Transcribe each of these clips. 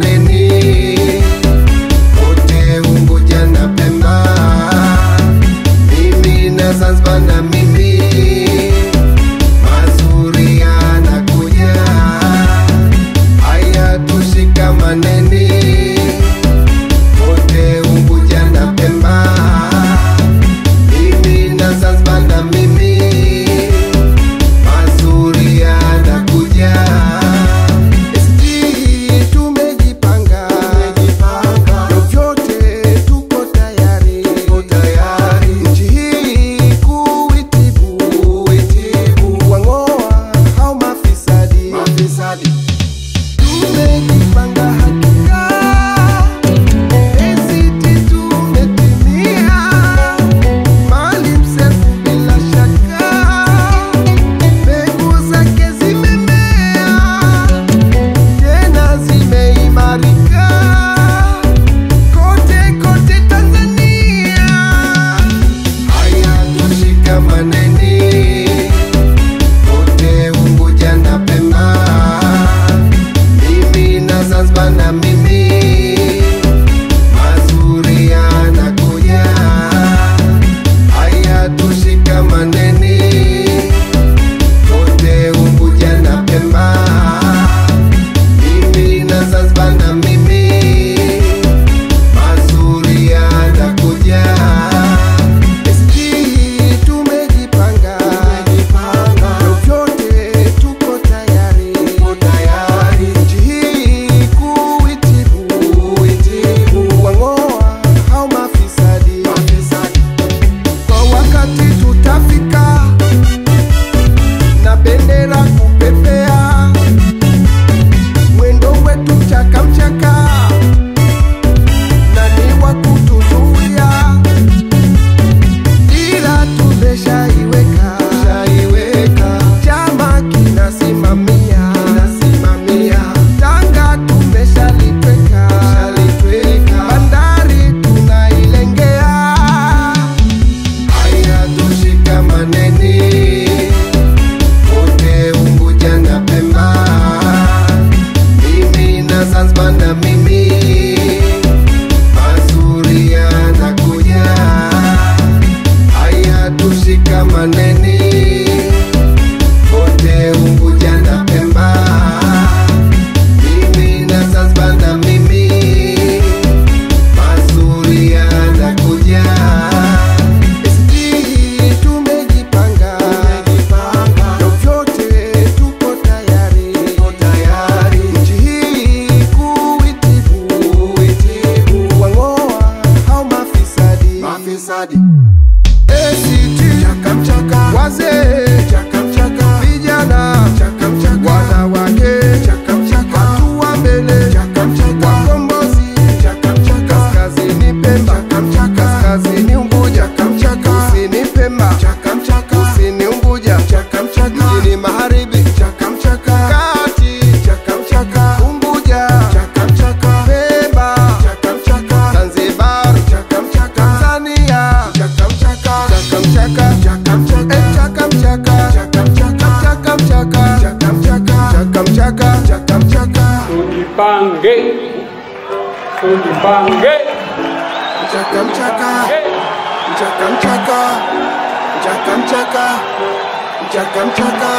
nee nee. inside it. Chaka. tujipange. Mchaka mchaka. Mchaka mchaka. Mchaka mchaka. Mchaka mchaka.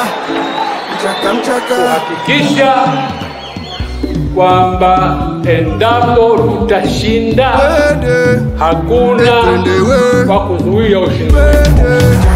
Mchaka mchaka, kuhakikisha kwamba endapo tutashinda hakuna wa kuzuia ushindani.